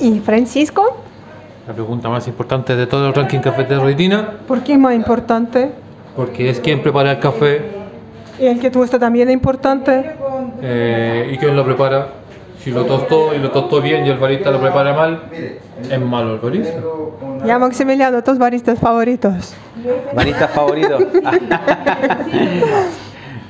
¿Y Francisco? La pregunta más importante de todo el ranking cafetero de Dina, ¿Por qué es más importante? porque es quien prepara el café ¿Y el que tú también es importante? eh, y quién lo prepara. Si lo tostó y lo tostó bien y el barista lo prepara mal, es malo el barista. Ya, Maximiliano, tus baristas favoritos. ¿Barista favorito?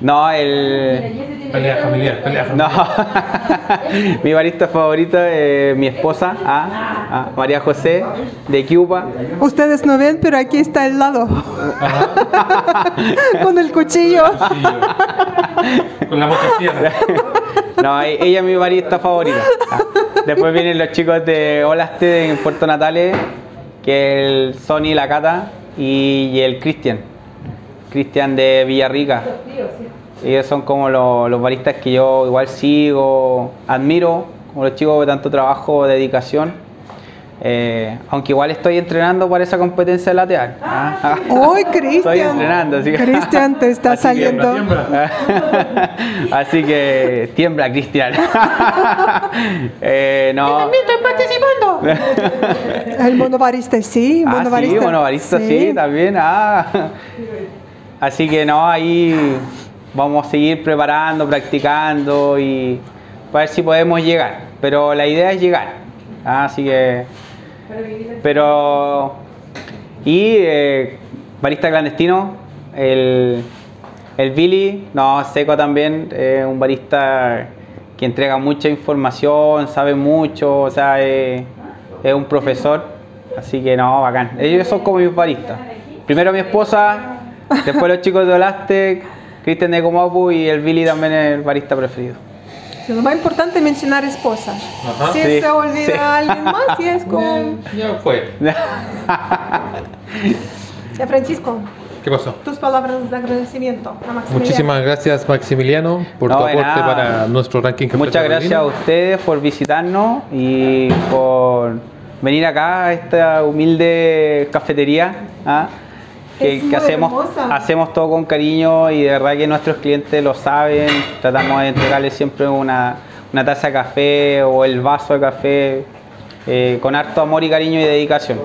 no, el... Pelea familiar, pelea familiar. No, mi barista favorita es mi esposa, ah, ah, María José, de Cuba. Ustedes no ven, pero aquí está el lado. Con el cuchillo. Con la motosierra. No, e- ella es mi barista favorita. Ah, Después vienen los chicos de Olaste en Puerto Natales, que es el Sony, la Cata y, y el Cristian. Cristian de Villarrica. Ellos son como los, los baristas que yo igual sigo, admiro, como los chicos de tanto trabajo, dedicación. Eh, aunque igual estoy entrenando para esa competencia de lateral. Ah, ¡Uy, Estoy Cristian! entrenando, así que- Cristian, te está Así que saliendo. tiembla, Así que tiembla, Cristian. eh, no. estoy participando! El monobarista, sí. Ah, sí, monobarista. monobarista, sí. también. Ah. Así que no, ahí vamos a seguir preparando, practicando y para ver si podemos llegar. Pero la idea es llegar. Ah, así que. Pero. Y eh, barista clandestino, el, el Billy, no, seco también, es un barista que entrega mucha información, sabe mucho, o sea, es, es un profesor, así que no, bacán. Ellos son como mis baristas. Primero mi esposa, después los chicos de Olaste, Cristian de Comapu y el Billy también es el barista preferido. Lo más importante es mencionar esposa. Ajá. Si Sí, se olvida sí. alguien más, y es como. Ya fue. Ya, Francisco, ¿Qué pasó? tus palabras de agradecimiento a Maximiliano. Muchísimas gracias Maximiliano por No, tu aporte nada. para nuestro ranking Muchas gracias a ustedes por visitarnos y por venir acá a esta humilde cafetería. ¿ah? Que, hacemos, hermosa. hacemos todo con cariño y de verdad que nuestros clientes lo saben. Tratamos de entregarles siempre una, una taza de café o el vaso de café eh, con harto amor y cariño y dedicación.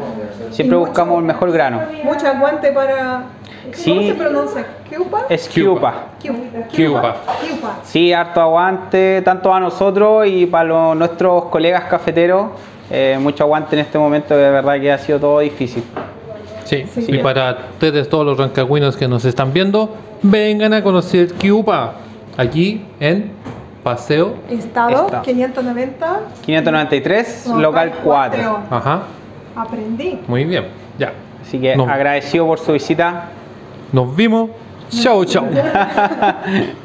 Siempre Y mucho- buscamos el mejor grano. Mucho aguante para. Sí. ¿Cómo se pronuncia? ¿Cuba? Es Cuba. Cuba. Cuba. Cuba. Sí, harto aguante, tanto a nosotros y para los- nuestros colegas cafeteros. eh, mucho aguante en este momento, de verdad que ha sido todo difícil. Sí. Sí. y para ustedes, todos los rancagüinos que nos están viendo, vengan a conocer Cuba, aquí en Paseo. Estado Estado. 590. 593, local 4. Ajá, Aprendí. muy bien, ya. Así que agradecido por su visita. Nos vimos. Chau, chau.